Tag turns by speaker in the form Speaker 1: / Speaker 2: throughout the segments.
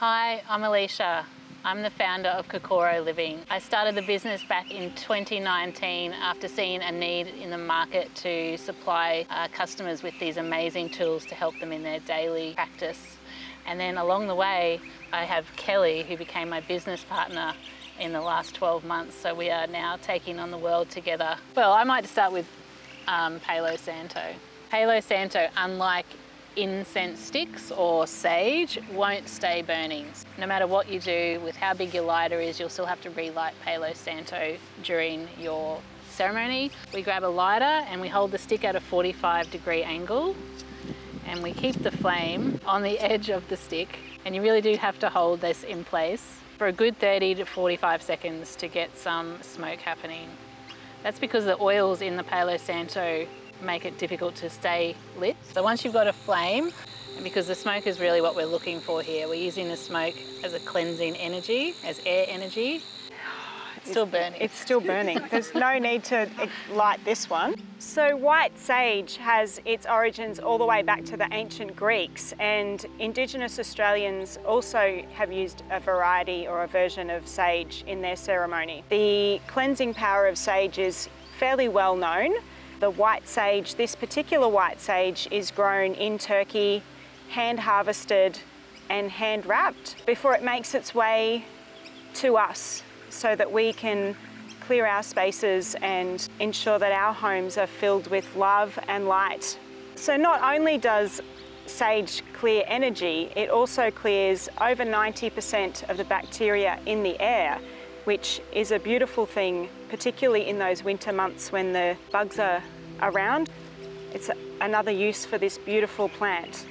Speaker 1: Hi, I'm Alicia. I'm the founder of Kokoro Living. I started the business back in 2019 after seeing a need in the market to supply uh, customers with these amazing tools to help them in their daily practice. And then along the way, I have Kelly, who became my business partner in the last 12 months. So we are now taking on the world together. Well, I might start with um, Palo Santo. Palo Santo, unlike incense sticks or sage won't stay burning. No matter what you do, with how big your lighter is, you'll still have to relight Palo Santo during your ceremony. We grab a lighter and we hold the stick at a 45 degree angle and we keep the flame on the edge of the stick and you really do have to hold this in place for a good 30 to 45 seconds to get some smoke happening. That's because the oils in the Palo Santo make it difficult to stay lit. So once you've got a flame, and because the smoke is really what we're looking for here, we're using the smoke as a cleansing energy, as air energy. It's still burning.
Speaker 2: It's still burning. There's no need to light this one. So white sage has its origins all the way back to the ancient Greeks and Indigenous Australians also have used a variety or a version of sage in their ceremony. The cleansing power of sage is fairly well known the white sage, this particular white sage is grown in Turkey, hand harvested and hand wrapped before it makes its way to us so that we can clear our spaces and ensure that our homes are filled with love and light. So not only does sage clear energy, it also clears over 90% of the bacteria in the air which is a beautiful thing, particularly in those winter months when the bugs are around. It's another use for this beautiful plant.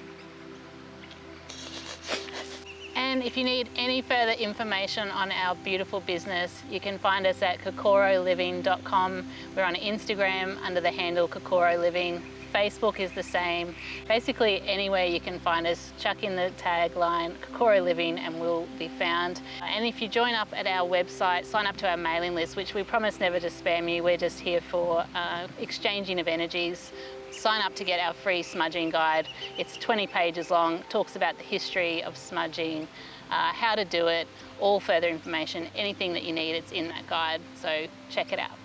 Speaker 1: And if you need any further information on our beautiful business, you can find us at kokoroliving.com. We're on Instagram under the handle Kokoro Living. Facebook is the same. Basically anywhere you can find us, chuck in the tagline Kokoro Living and we'll be found. And if you join up at our website, sign up to our mailing list, which we promise never to spam you. We're just here for uh, exchanging of energies. Sign up to get our free smudging guide. It's 20 pages long, talks about the history of smudging, uh, how to do it, all further information, anything that you need, it's in that guide. So check it out.